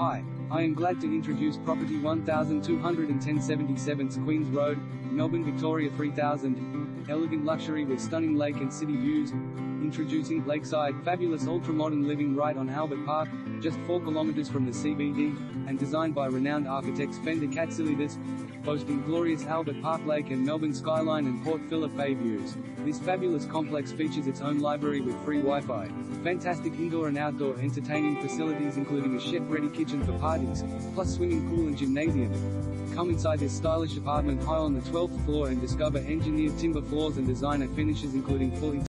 Hi, I am glad to introduce property 1210 77 Queens Road, Melbourne, Victoria 3000. Elegant luxury with stunning lake and city views. Introducing Lakeside, fabulous ultra-modern living right on Albert Park, just 4 kilometers from the CBD, and designed by renowned architects Fender Katsalidis, boasting glorious Albert Park Lake and Melbourne skyline and Port Phillip Bay views. This fabulous complex features its own library with free Wi-Fi, fantastic indoor and outdoor entertaining facilities including a chef-ready kitchen for parties, plus swimming pool and gymnasium. Come inside this stylish apartment high on the 12th floor and discover engineered timber floors and designer finishes including fully